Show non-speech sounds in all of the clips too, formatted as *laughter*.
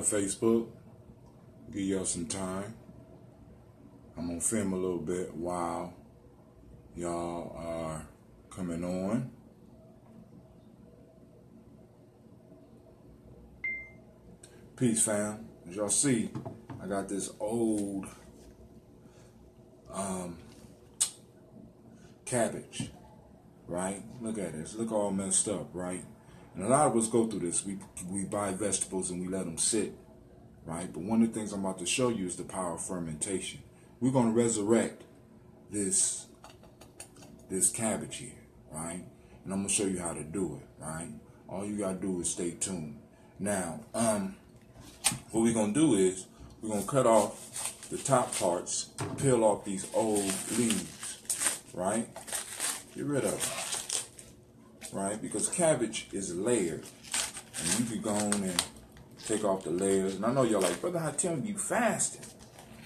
Facebook? Give y'all some time. I'm gonna film a little bit while y'all are coming on. Peace, fam. As y'all see, I got this old um, cabbage, right? Look at this. Look all messed up, right? And a lot of us go through this. We we buy vegetables and we let them sit, right? But one of the things I'm about to show you is the power of fermentation. We're going to resurrect this this cabbage here, right? And I'm going to show you how to do it, right? All you got to do is stay tuned. Now, um, what we're going to do is we're going to cut off the top parts, peel off these old leaves, right? Get rid of them, right? Because cabbage is layered. And you can go on and take off the layers. And I know y'all like, Brother Haatim, you fasting.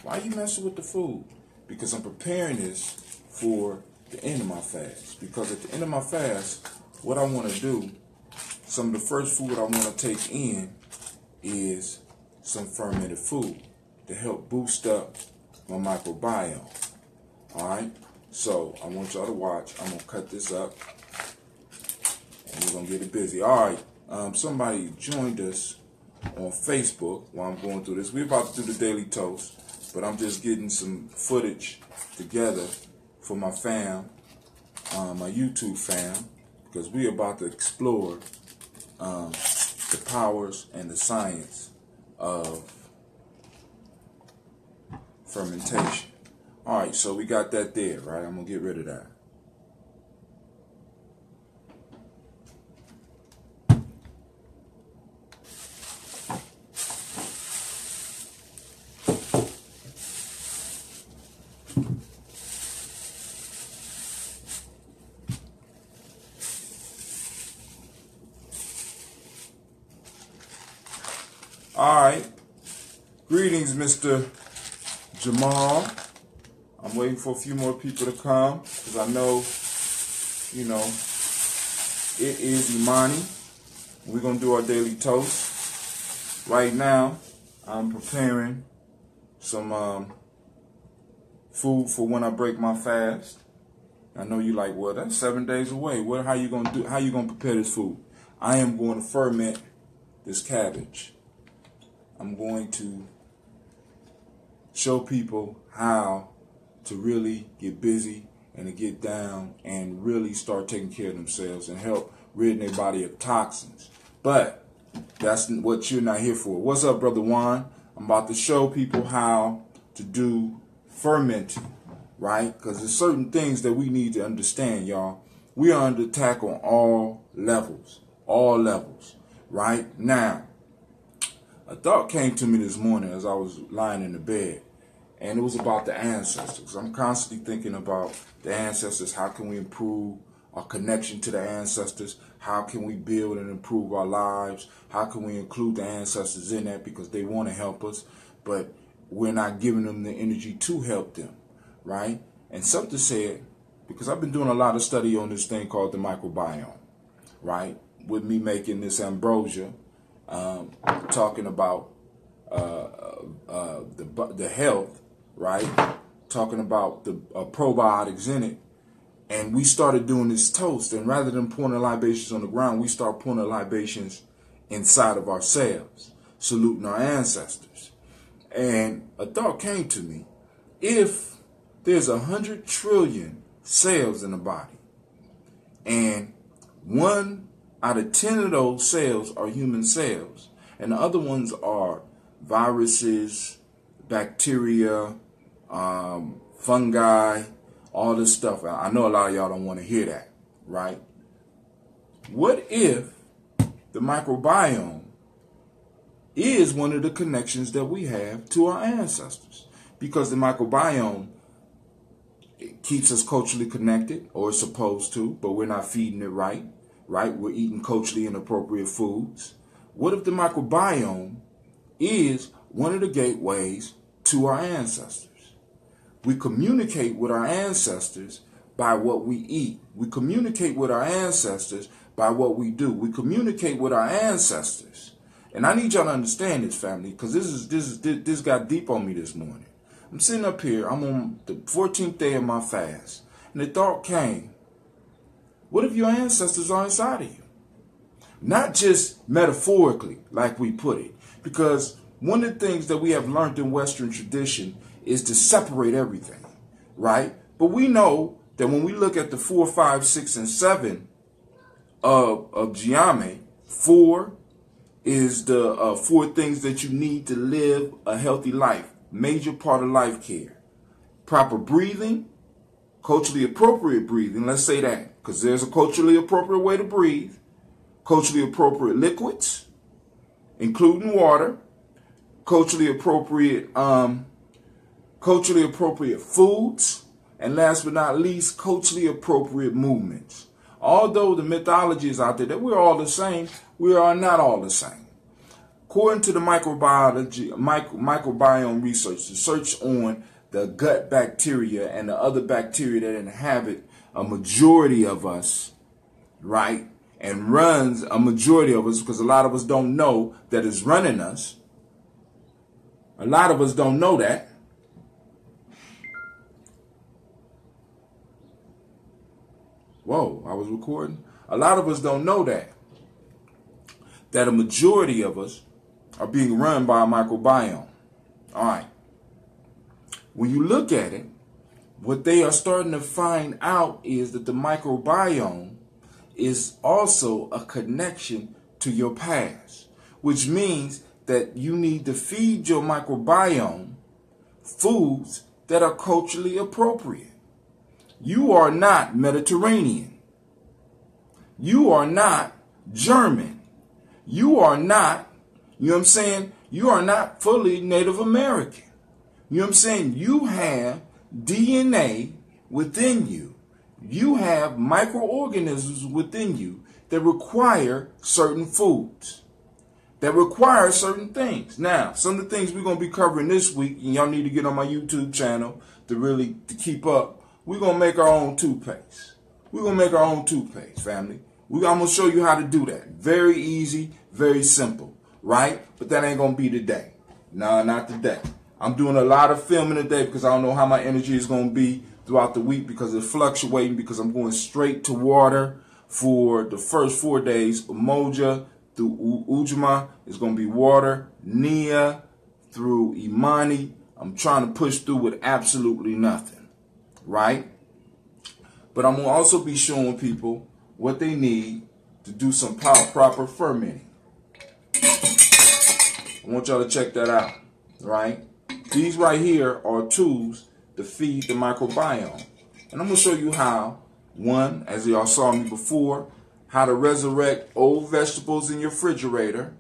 Why you messing with the food? Because I'm preparing this for the end of my fast. Because at the end of my fast, what I want to do, some of the first food I want to take in is some fermented food to help boost up my microbiome. All right. So I want y'all to watch. I'm gonna cut this up, and we're gonna get it busy. All right. Um, somebody joined us on Facebook while I'm going through this. We're about to do the daily toast, but I'm just getting some footage together for my fam, uh, my YouTube fam, because we're about to explore um, the powers and the science of fermentation. All right, so we got that there, right? I'm gonna get rid of that. All right. Greetings, Mr. Jamal. I'm waiting for a few more people to come because I know, you know, it is Imani. We're going to do our daily toast. Right now, I'm preparing some um, food for when I break my fast. I know you like, well, that's seven days away. What? How you gonna do? How you gonna prepare this food? I am going to ferment this cabbage. I'm going to show people how to really get busy and to get down and really start taking care of themselves and help rid their body of toxins. But that's what you're not here for. What's up, Brother Juan? I'm about to show people how to do fermenting, right? Because there's certain things that we need to understand, y'all. We are under attack on all levels, all levels, right? Now, a thought came to me this morning as I was lying in the bed and it was about the ancestors. I'm constantly thinking about the ancestors. How can we improve our connection to the ancestors? How can we build and improve our lives? How can we include the ancestors in that because they want to help us, but we're not giving them the energy to help them, right? And something said, because I've been doing a lot of study on this thing called the microbiome, right? With me making this ambrosia, um, talking about uh, uh, the the health right? Talking about the uh, probiotics in it. And we started doing this toast. And rather than pouring the libations on the ground, we start pouring the libations inside of ourselves, saluting our ancestors. And a thought came to me. If there's a hundred trillion cells in the body, and one out of 10 of those cells are human cells, and the other ones are viruses, bacteria, um, fungi, all this stuff. I know a lot of y'all don't want to hear that, right? What if the microbiome is one of the connections that we have to our ancestors? Because the microbiome keeps us culturally connected, or it's supposed to, but we're not feeding it right, right? We're eating culturally inappropriate foods. What if the microbiome is one of the gateways to our ancestors? We communicate with our ancestors by what we eat. We communicate with our ancestors by what we do. We communicate with our ancestors. And I need y'all to understand this, family, because this is this is this, this got deep on me this morning. I'm sitting up here. I'm on the 14th day of my fast, and the thought came: What if your ancestors are inside of you? Not just metaphorically, like we put it, because one of the things that we have learned in Western tradition is to separate everything, right? But we know that when we look at the four, five, six, and seven of, of Gye-Nyame, four is the uh, four things that you need to live a healthy life. Major part of life care. Proper breathing, culturally appropriate breathing, let's say that, because there's a culturally appropriate way to breathe. Culturally appropriate liquids, including water. Culturally appropriate, um, culturally appropriate foods, and last but not least, culturally appropriate movements. Although the mythology is out there that we're all the same, we are not all the same. According to the microbiology, microbiome research, the search on the gut bacteria and the other bacteria that inhabit a majority of us, right, and runs a majority of us, because a lot of us don't know that it's running us. A lot of us don't know that. Whoa, I was recording. A lot of us don't know that. That a majority of us are being run by a microbiome. All right. When you look at it, what they are starting to find out is that the microbiome is also a connection to your past, which means that you need to feed your microbiome foods that are culturally appropriate. You are not Mediterranean. You are not German. You are not, you know what I'm saying? You are not fully Native American. You know what I'm saying? You have DNA within you. You have microorganisms within you that require certain foods, that require certain things. Now, some of the things we're going to be covering this week, and y'all need to get on my YouTube channel to really to keep up we're gonna make our own toothpaste. We're gonna make our own toothpaste, family. We, I'm gonna show you how to do that. Very easy, very simple, right? But that ain't gonna be today. No, not today. I'm doing a lot of filming today because I don't know how my energy is gonna be throughout the week because it's fluctuating because I'm going straight to water for the first four days. Umoja through Ujima is gonna be water. Nia through Imani. I'm trying to push through with absolutely nothing right? But I'm going to also be showing people what they need to do some power proper fermenting. I want y'all to check that out, right? These right here are tools to feed the microbiome. And I'm going to show you how, one, as y'all saw me before, how to resurrect old vegetables in your refrigerator,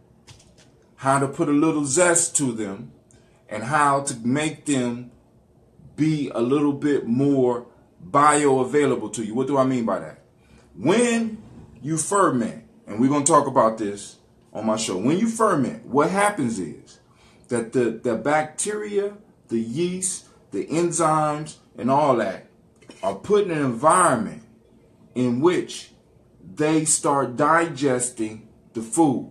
how to put a little zest to them, and how to make them be a little bit more bioavailable to you. What do I mean by that? When you ferment, and we're going to talk about this on my show, when you ferment, what happens is that the, the bacteria, the yeast, the enzymes, and all that are put in an environment in which they start digesting the food.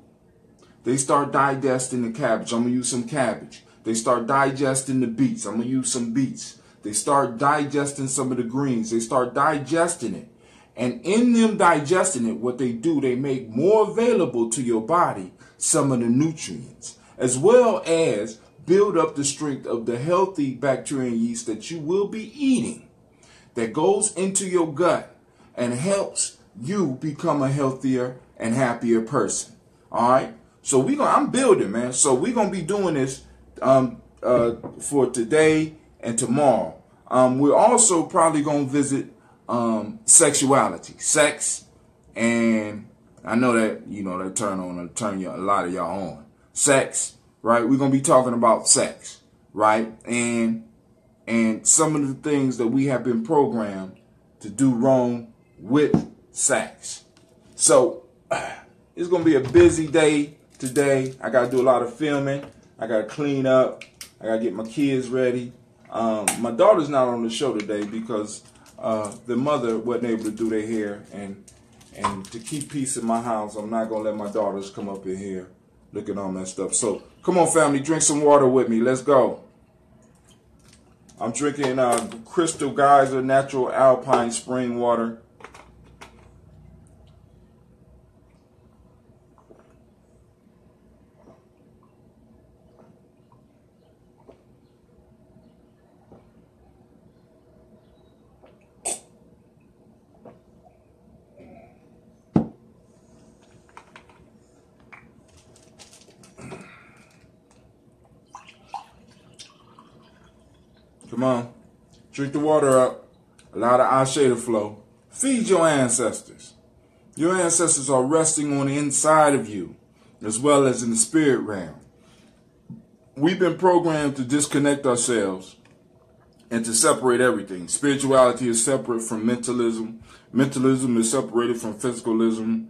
They start digesting the cabbage. I'm going to use some cabbage. They start digesting the beets. I'm going to use some beets. They start digesting some of the greens. They start digesting it. And in them digesting it, what they do, they make more available to your body some of the nutrients, as well as build up the strength of the healthy bacteria and yeast that you will be eating that goes into your gut and helps you become a healthier and happier person. All right. So we gonna I'm building, man. So we're gonna be doing this um, uh, for today and tomorrow. Um, we're also probably going to visit um, sexuality, sex, and I know that you know that turn on turn you, a lot of y'all on sex, right? We're gonna be talking about sex, right? And and some of the things that we have been programmed to do wrong with sex. So *sighs* it's gonna be a busy day today. I gotta do a lot of filming. I gotta clean up. I gotta get my kids ready. Um, my daughter's not on the show today because uh, the mother wasn't able to do their hair, and And to keep peace in my house, I'm not gonna let my daughters come up in here looking all messed up. So come on, family, drink some water with me. Let's go. I'm drinking uh, Crystal Geyser Natural Alpine Spring Water. Come on. Drink the water up. Allow the Ashe to flow. Feed your ancestors. Your ancestors are resting on the inside of you, as well as in the spirit realm. We've been programmed to disconnect ourselves and to separate everything. Spirituality is separate from mentalism. Mentalism is separated from physicalism.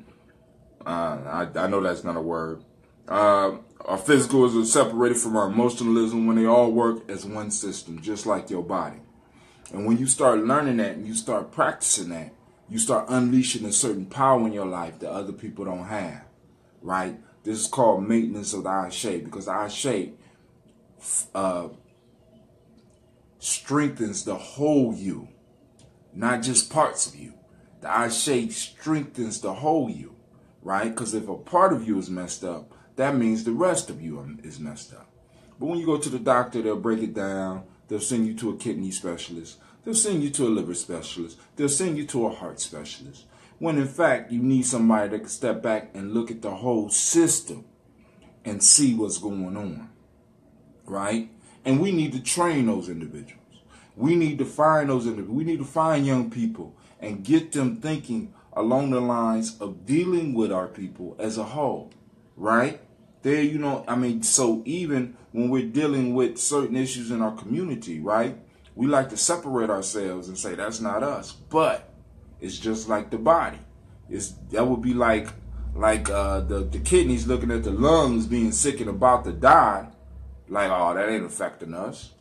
Uh, I, I know that's not a word. Uh, our physical is separated from our emotionalism when they all work as one system, just like your body. And when you start learning that and you start practicing that, you start unleashing a certain power in your life that other people don't have, right? This is called maintenance of the Ashe because the Ashe uh, strengthens the whole you, not just parts of you. The Ashe strengthens the whole you, right? Because if a part of you is messed up, that means the rest of you is messed up. But when you go to the doctor, they'll break it down. They'll send you to a kidney specialist. They'll send you to a liver specialist. They'll send you to a heart specialist. When in fact, you need somebody that can step back and look at the whole system and see what's going on. Right? And we need to train those individuals. We need to find those individuals. We need to find young people and get them thinking along the lines of dealing with our people as a whole. Right? There, you know, I mean, so even when we're dealing with certain issues in our community, right? We like to separate ourselves and say that's not us. But it's just like the body. It's that would be like like uh, the the kidneys looking at the lungs being sick and about to die. Like, oh, that ain't affecting us.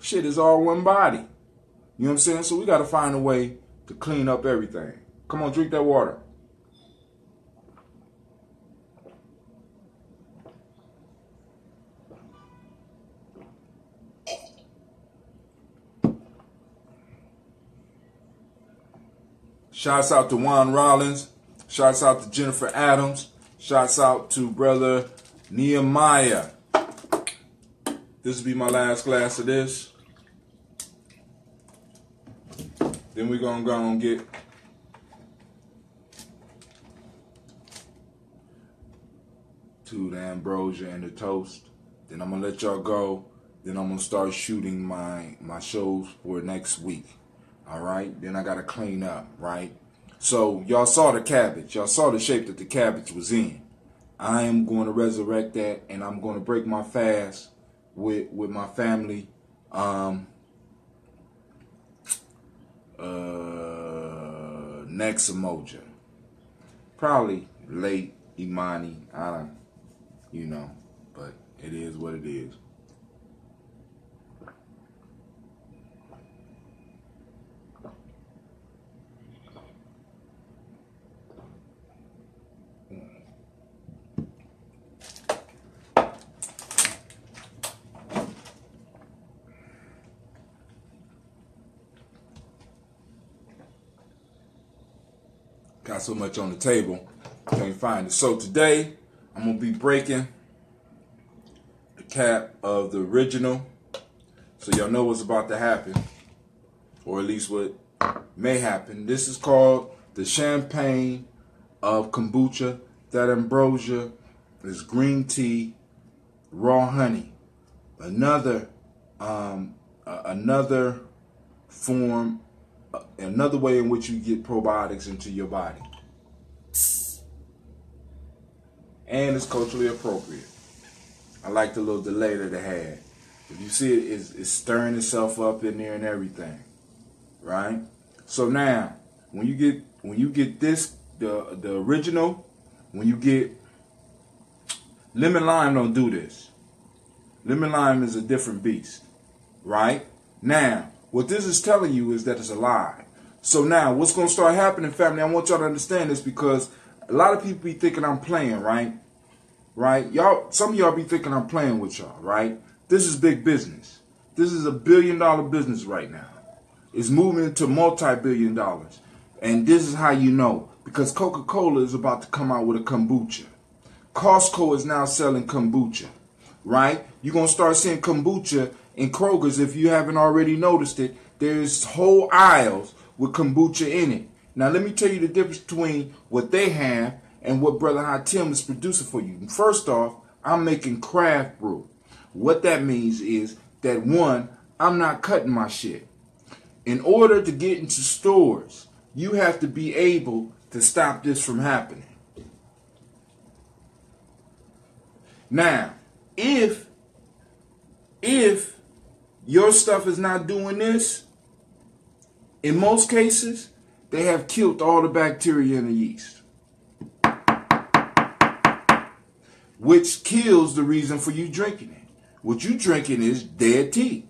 Shit is all one body. You know what I'm saying? So we got to find a way to clean up everything. Come on, drink that water. Shouts out to Juan Rollins. Shouts out to Jennifer Adams. Shouts out to brother Nehemiah. This will be my last glass of this. Then we're going to go and get to the ambrosia and the toast. Then I'm to let y'all go. Then I'm to start shooting my, my shows for next week. All right. Then I got to clean up, right? So y'all saw the cabbage. Y'all saw the shape that the cabbage was in. I am going to resurrect that and I'm going to break my fast with with my family. Um, uh, next Umoja. Probably late Imani. I don't, you know, but it is what it is. Got so much on the table, can't find it. So today, I'm gonna be breaking the cap of the original, so y'all know what's about to happen, or at least what may happen. This is called the champagne of kombucha. That ambrosia is green tea, raw honey. Another, um, uh, another form another way in which you get probiotics into your body. And it's culturally appropriate. I like the little delay that it had. If you see it, it's, it's stirring itself up in there and everything, right? So now, when you get when you get this the the original, when you get lemon lime, don't do this. Lemon lime is a different beast, right? Now, what this is telling you is that it's a lie. So now, what's going to start happening, family? I want y'all to understand this because a lot of people be thinking I'm playing, right? Right? Y'all, some of y'all be thinking I'm playing with y'all, right? This is big business. This is a billion dollar business right now. It's moving to multi billion dollars. And this is how you know because Coca Cola is about to come out with a kombucha. Costco is now selling kombucha, right? You're going to start seeing kombucha in Kroger's if you haven't already noticed it. There's whole aisles with kombucha in it. Now, let me tell you the difference between what they have and what Brother Haatim is producing for you. First off, I'm making craft brew. What that means is that one, I'm not cutting my shit. In order to get into stores, you have to be able to stop this from happening. Now, if if your stuff is not doing this, in most cases, they have killed all the bacteria in the yeast. Which kills the reason for you drinking it. What you drinking is dead tea.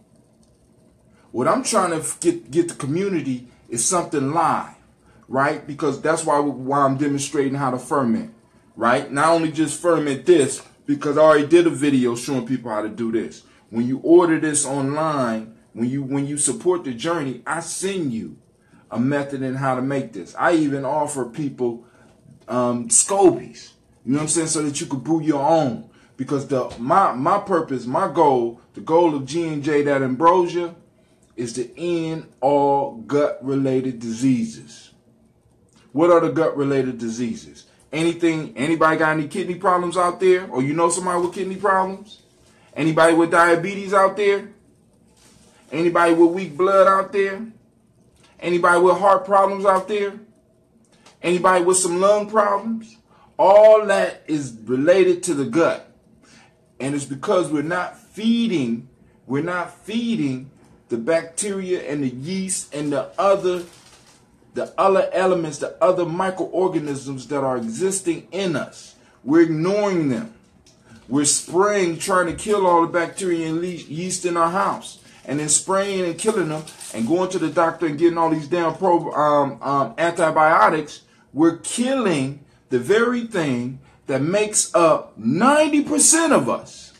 What I'm trying to get get the community is something live, right? Because that's why why I'm demonstrating how to ferment, right? Not only just ferment this, because I already did a video showing people how to do this. When you order this online, when you when you support the journey, I send you a method in how to make this. I even offer people um, scobies. You know what I'm saying? So that you could brew your own. Because the my my purpose, my goal, the goal of GNJ that ambrosia is to end all gut related diseases. What are the gut related diseases? Anything, anybody got any kidney problems out there? Or you know somebody with kidney problems? Anybody with diabetes out there? Anybody with weak blood out there? Anybody with heart problems out there? Anybody with some lung problems? All that is related to the gut. And it's because we're not feeding, we're not feeding the bacteria and the yeast and the other the other elements, the other microorganisms that are existing in us. We're ignoring them. We're spraying, trying to kill all the bacteria and yeast in our house, and then spraying and killing them, and going to the doctor and getting all these damn pro um, um, antibiotics. We're killing the very thing that makes up 90% of us.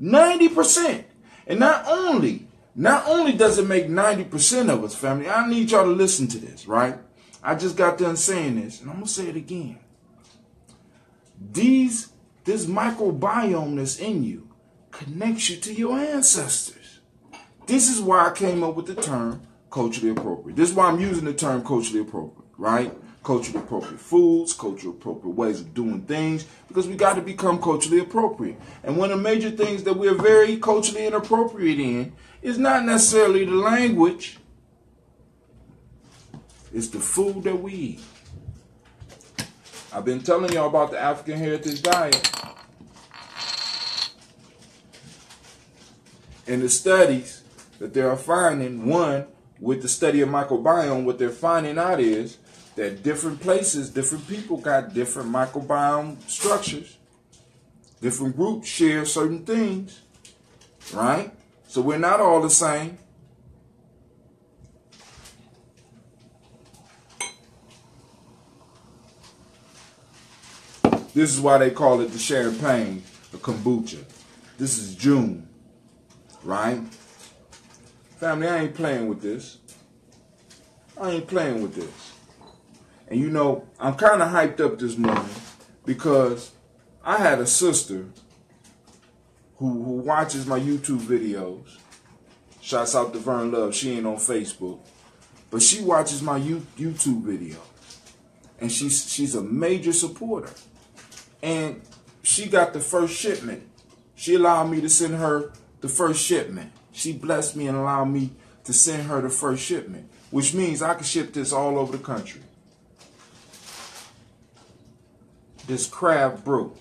90%. And not only not only does it make 90% of us, family, I need y'all to listen to this, right? I just got done saying this, and I'm going to say it again. These, this microbiome that's in you connects you to your ancestors. This is why I came up with the term culturally appropriate. This is why I'm using the term culturally appropriate, right? Culturally appropriate foods, culturally appropriate ways of doing things, because we got to become culturally appropriate. And one of the major things that we're very culturally inappropriate in is not necessarily the language, it's the food that we eat. I've been telling y'all about the African heritage diet. And the studies that they are finding, one, with the study of microbiome, what they're finding out is that different places, different people got different microbiome structures. Different groups share certain things, right? So we're not all the same. This is why they call it the champagne, the kombucha. This is Jun, right? Family, I ain't playing with this. I ain't playing with this. And you know, I'm kind of hyped up this morning because I had a sister who who watches my YouTube videos. Shouts out to Vern Love. She ain't on Facebook, but she watches my YouTube videos, and she's she's a major supporter. And she got the first shipment. She allowed me to send her the first shipment. She blessed me and allowed me to send her the first shipment, which means I can ship this all over the country. This craft brew.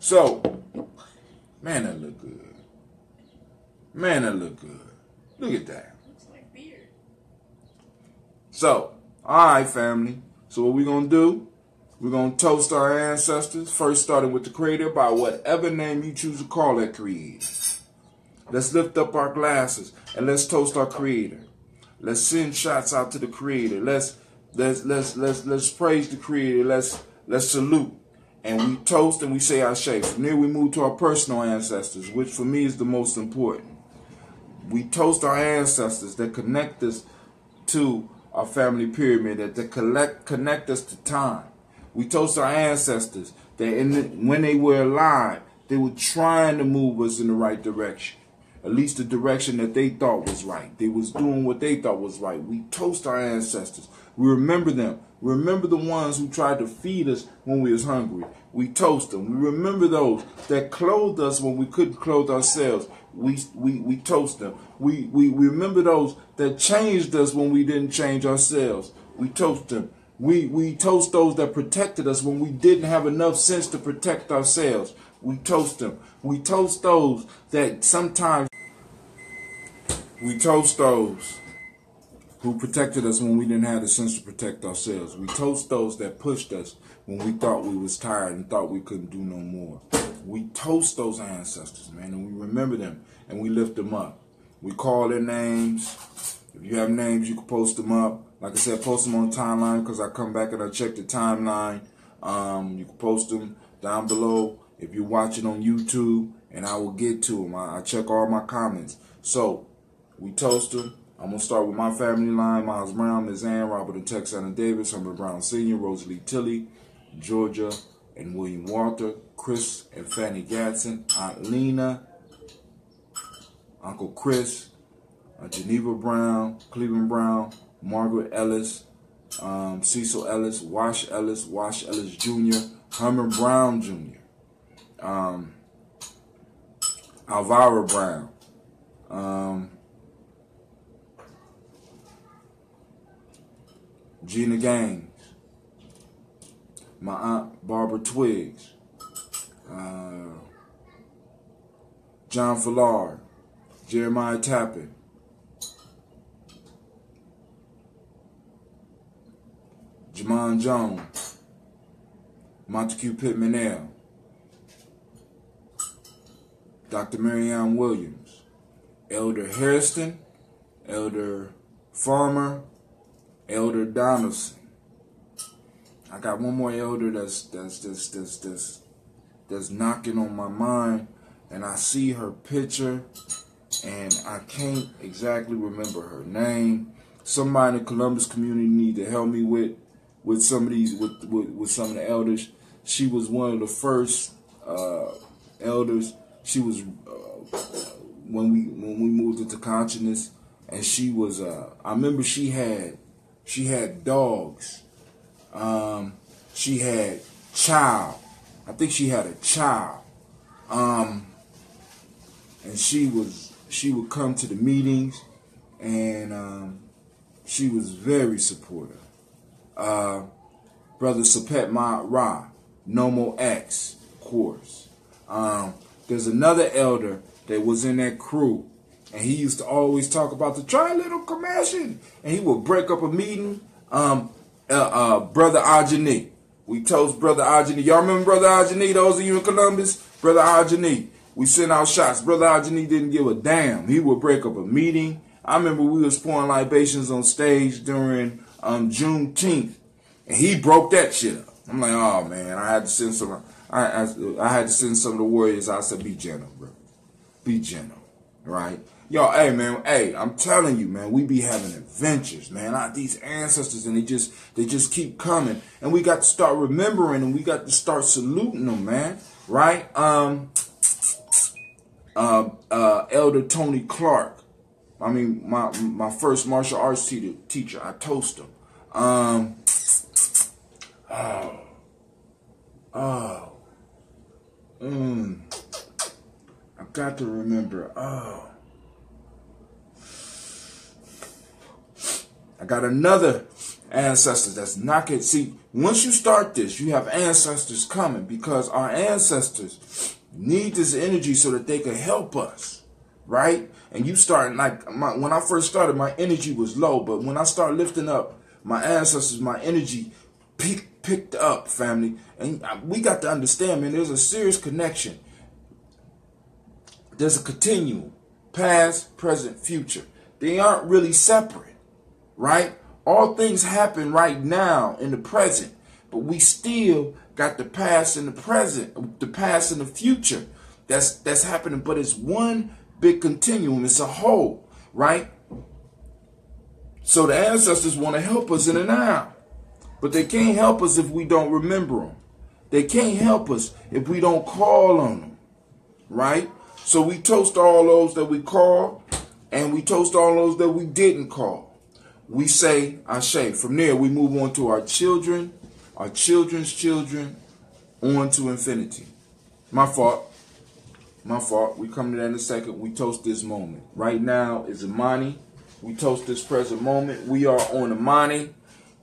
So, man, that look good. Man, that look good. Look at that. Looks like So, all right, family. So what we gonna do? We're going to toast our ancestors, first starting with the Creator by whatever name you choose to call that Creator. Let's lift up our glasses and let's toast our Creator. Let's send shots out to the Creator. Let's let's let's let's let's praise the Creator. Let's let's salute and we toast and we say our shake. From there we move to our personal ancestors, which for me is the most important. We toast our ancestors that connect us to our family pyramid, that, that collect, connect us to time. We toast our ancestors that in the, when they were alive, they were trying to move us in the right direction. At least the direction that they thought was right. They was doing what they thought was right. We toast our ancestors. We remember them. We remember the ones who tried to feed us when we was hungry. We toast them. We remember those that clothed us when we couldn't clothe ourselves. We we, we toast them. We, we we remember those that changed us when we didn't change ourselves. We toast them. We we toast those that protected us when we didn't have enough sense to protect ourselves. We toast them. We toast those that sometimes we toast those who protected us when we didn't have the sense to protect ourselves. We toast those that pushed us when we thought we was tired and thought we couldn't do no more. We toast those ancestors, man, and we remember them and we lift them up. We call their names. If you have names, you can post them up. Like I said, post them on the timeline because I come back and I check the timeline. Um, you can post them down below if you're watching on YouTube, and I will get to them. I, I check all my comments. So we toast them. I'm gonna start with my family line: Miles Brown, Ms. Ann, Robert and Texana Davis, Herman Brown Sr., Rosalie Tilley, Georgia and William Walter, Chris and Fanny Gatson, Aunt Lena, Uncle Chris, uh, Geneva Brown, Cleveland Brown, Margaret Ellis, um, Cecil Ellis, Wash Ellis, Wash Ellis Jr., Herman Brown Jr., um, Alvara Brown, um, Gina Gaines, my aunt Barbara Twiggs, uh, John Fallard, Jeremiah Tappan, Jamon Jones, Montague Pittman L, Dr. Marianne Williams, Elder Hairston, Elder Farmer, Elder Donaldson, I got one more elder that's that's that's that's that's that's knocking on my mind, and I see her picture, and I can't exactly remember her name. Somebody in the Columbus community need to help me with with some of these with with, with some of the elders. She was one of the first uh, elders. She was uh, when we when we moved into consciousness, and she was. Uh, I remember she had she had dogs um, she had child. I think she had a child. Um, and she was she would come to the meetings, and um, she was very supportive. Uh, Brother Sapet Ma Ra, Nomo X of course. Um, there's another elder that was in that crew, and he used to always talk about the Trilateral Commission, and he would break up a meeting. Um, uh, uh, Brother Ajani. We toast Brother Ajani. Y'all remember Brother Ajani? Those of you in Columbus? Brother Ajani. We sent out shots. Brother Ajani didn't give a damn. He would break up a meeting. I remember we was pouring libations on stage during um, Juneteenth, and he broke that shit up. I'm like, oh man, I had to send some. I, I, I had to send some of the warriors. I said, be gentle, bro. Be gentle, right? Yo, hey man, hey, I'm telling you, man, we be having adventures, man. I, these ancestors, and they just they just keep coming, and we got to start remembering, and we got to start saluting them, man. Right? Um, uh, uh, Elder Tony Clark. I mean, my my first martial arts teacher. Teacher, I toast him. Um, oh, oh, mm. I got to remember. Oh. I got another ancestor that's knocking. See, once you start this, you have ancestors coming because our ancestors need this energy so that they can help us, right? And you start like my, when I first started, my energy was low, but when I start lifting up my ancestors, my energy peak picked up, family. And we got to understand, man, there's a serious connection. There's a continuum past, present, future. They aren't really separate, right? All things happen right now in the present, but we still got the past and the present, the past and the future. That's that's happening, but it's one big continuum. It's a whole, right? So the ancestors want to help us in the now, but they can't help us if we don't remember them. They can't help us if we don't call on them, right? So we toast all those that we call, and we toast all those that we didn't call. We say Ashe. From there, we move on to our children, our children's children, on to infinity. My fault. My fault. We come to that in a second. We toast this moment. Right now is Imani. We toast this present moment. We are on Imani.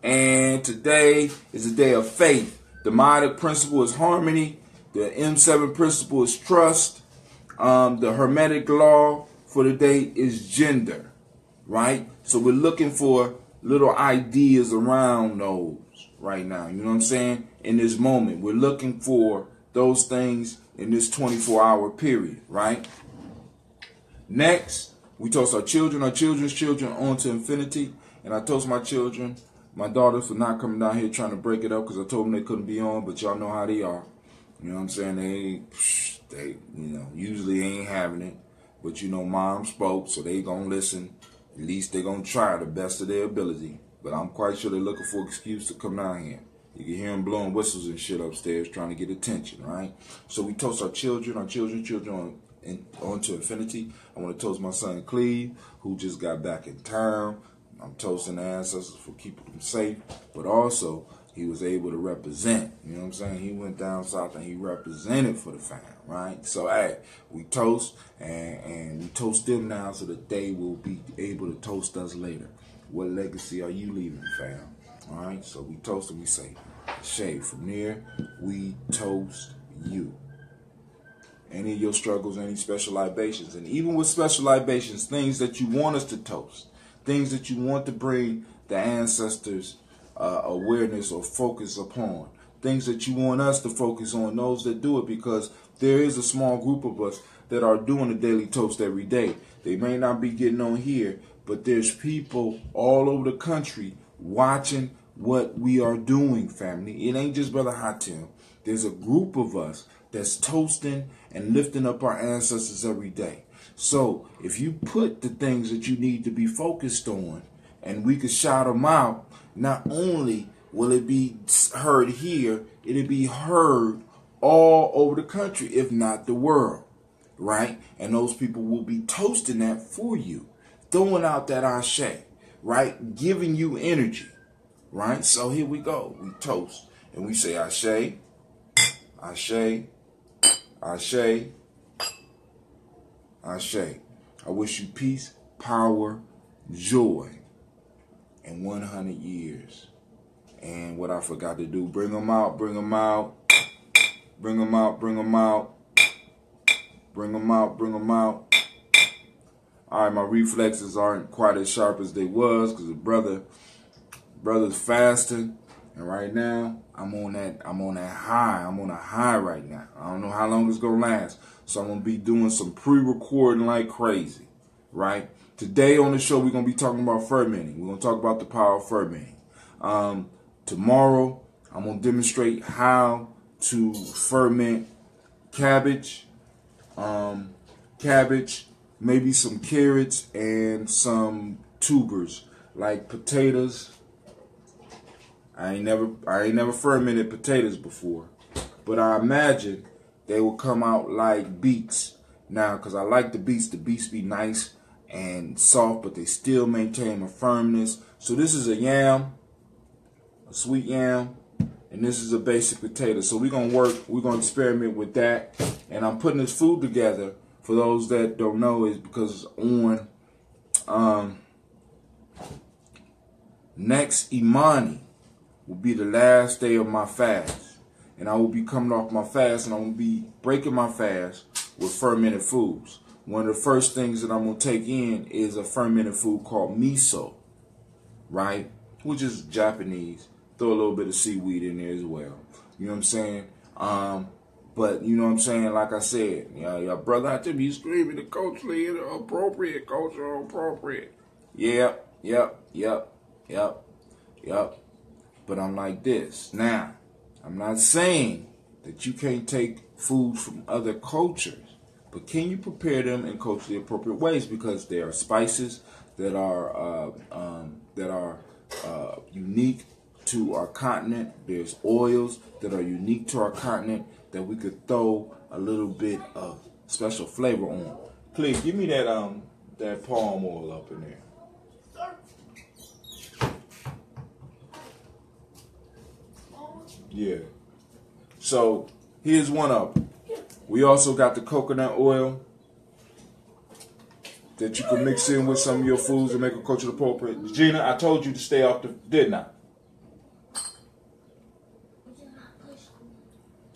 And today is a day of faith. The Maatic principle is harmony. The M7 principle is trust. Um, the Hermetic law for the day is gender. Right? So we're looking for little ideas around those right now. You know what I'm saying? In this moment, we're looking for those things in this 24 hour period, right? Next, we toast our children, our children's children on to infinity. And I toast my children, my daughters for not coming down here trying to break it up because I told them they couldn't be on, but y'all know how they are. You know what I'm saying? They, they, you know, usually ain't having it. But you know, mom spoke, so they gonna listen. At least they're gonna try the best of their ability. But I'm quite sure they're looking for an excuse to come down here. You can hear them blowing whistles and shit upstairs trying to get attention, right? So we toast our children, our children, children on, in, on to infinity. I want to toast my son Cleve, who just got back in town. I'm toasting the ancestors for keeping them safe, but also he was able to represent. You know what I'm saying? He went down south and he represented for the fam, right? So hey, we toast and, and we toast them now so that they will be able to toast us later. What legacy are you leaving, fam? All right, so we toast and we say, Shay, from there, we toast you. Any of your struggles, any special libations, and even with special libations, things that you want us to toast, things that you want to bring the ancestors' uh, awareness or focus upon, things that you want us to focus on, those that do it, because there is a small group of us that are doing a daily toast every day. They may not be getting on here, but there's people all over the country watching what we are doing, family. It ain't just Brother Haatim. There's a group of us that's toasting and lifting up our ancestors every day. So if you put the things that you need to be focused on and we could shout them out, not only will it be heard here, it'll be heard all over the country, if not the world, right? And those people will be toasting that for you throwing out that ashe, right? Giving you energy, right? So here we go. We toast and we say ashe, ashe, ashe, ashe. I wish you peace, power, joy, in 100 years. And what I forgot to do, bring them out, bring them out, bring them out, bring them out, bring them out, bring them out. All right, my reflexes aren't quite as sharp as they was because the brother, brother's fasting, and right now I'm on that I'm on that high. I'm on a high right now. I don't know how long it's gonna last, so I'm gonna be doing some pre-recording like crazy, right? Today on the show we're gonna be talking about fermenting. We're gonna talk about the power of fermenting. Um, tomorrow I'm gonna demonstrate how to ferment cabbage, um, cabbage maybe some carrots and some tubers like potatoes. I ain't never I ain't never fermented potatoes before, but I imagine they will come out like beets now because I like the beets. The beets be nice and soft, but they still maintain a firmness. So this is a yam, a sweet yam, and this is a basic potato. So we're gonna work. We're gonna experiment with that, and I'm putting this food together for those that don't know, is because on um, next Imani will be the last day of my fast. And I will be coming off my fast and I will be breaking my fast with fermented foods. One of the first things that I'm to take in is a fermented food called miso, right? Which is Japanese. Throw a little bit of seaweed in there as well. You know what I'm saying? Um, but you know what I'm saying? Like I said, yeah, your brother out there be screaming the culturally appropriate, cultural appropriate. Yep, yep, yep, yep, yep. But I'm like this. Now, I'm not saying that you can't take foods from other cultures, but can you prepare them in culturally appropriate ways? Because there are spices that are uh, um, that are uh, unique to our continent. There's oils that are unique to our continent that we could throw a little bit of special flavor on. Please give me that um that palm oil up in there. Yeah. So here's one of them. We also got the coconut oil that you can mix in with some of your foods and make a culture appropriate. Gina, I told you to stay off the, didn't I?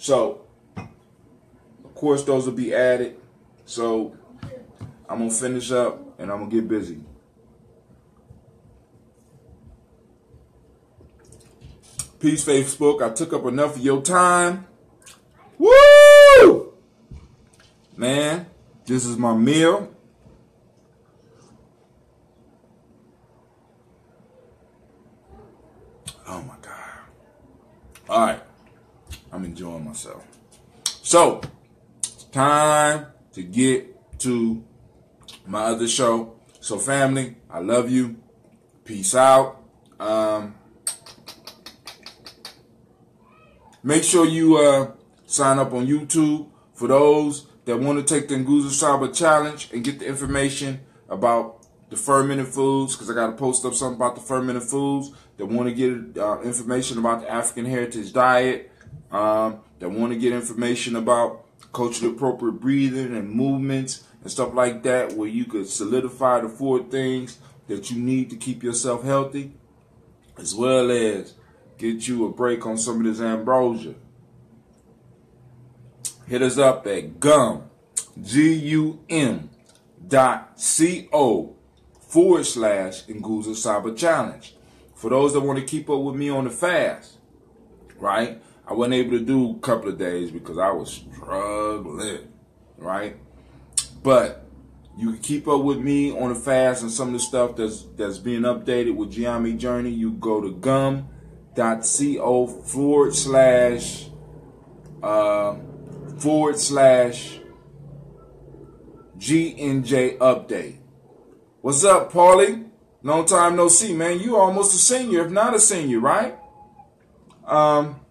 So, of course, those will be added. So, I'm going to finish up and I'm going to get busy. Peace, Facebook. I took up enough of your time. Woo! Man, this is my meal. Oh my God. All right. I'm enjoying myself. So, it's time to get to my other show. So, family, I love you. Peace out. Um, make sure you uh, sign up on YouTube for those that want to take the Nguzo Saba challenge and get the information about the fermented foods because I got to post up something about the fermented foods that want to get uh, information about the African heritage diet um, that want to get information about culturally appropriate breathing and movements and stuff like that, where you could solidify the four things that you need to keep yourself healthy, as well as get you a break on some of this ambrosia. Hit us up at gum, G-U-M dot C-O forward slash Nguzo Saba Challenge. For those that want to keep up with me on the fast, right? I wasn't able to do a couple of days because I was struggling, right? But you can keep up with me on the fast and some of the stuff that's that's being updated with Gye Nyame Journey. You go to gum.co forward slash uh, forward slash GNJ update. What's up, Paulie? Long time no see, man. You almost a senior, if not a senior, right? Um,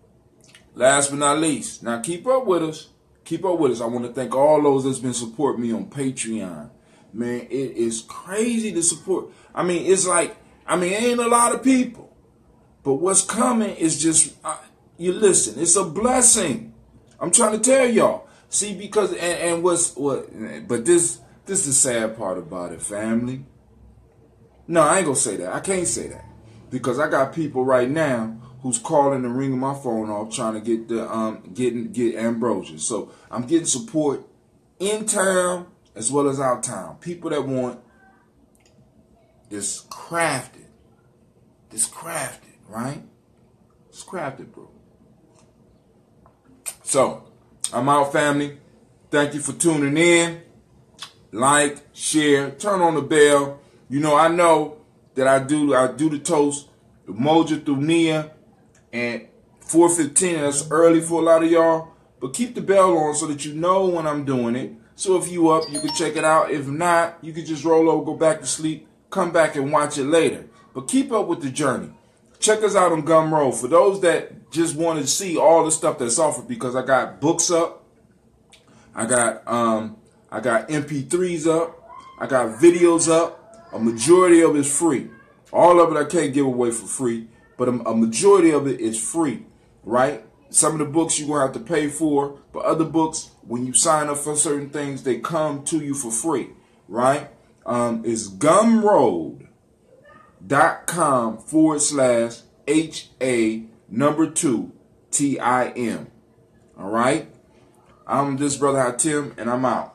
Last but not least, now keep up with us. Keep up with us. I want to thank all those that's been supporting me on Patreon. Man, it is crazy to support. I mean, it's like, I mean, ain't a lot of people. But what's coming is just, uh, you listen, it's a blessing. I'm trying to tell y'all. See, because, and, and what's, what, but this, this is the sad part about it, family. No, I ain't gonna say that. I can't say that. Because I got people right now who's calling and ringing my phone off trying to get the um getting get ambrosia. So I'm getting support in town as well as out town. People that want this crafted, this crafted, right? It's crafted, bro. So I'm out, family. Thank you for tuning in. Like, share, turn on the bell. You know, I know that I do I do the toast, Umoja through Nia and 415 that's early for a lot of y'all. But keep the bell on so that you know when i'm doing it. So if you up you can check it out. If not you can just roll over go back to sleep come back and watch it later. But keep up with the journey. Check us out on gumroad. For those that just want to see all the stuff that's offered because i got books up i got um i got mp3s up i got videos up a majority of it's free. All of it i can't give away for free but a, a majority of it is free, right? Some of the books you're going to have to pay for, but other books, when you sign up for certain things, they come to you for free, right? Um, it's gumroad.com forward slash H A number two T I M. All right? I'm this brother Tim, and I'm out.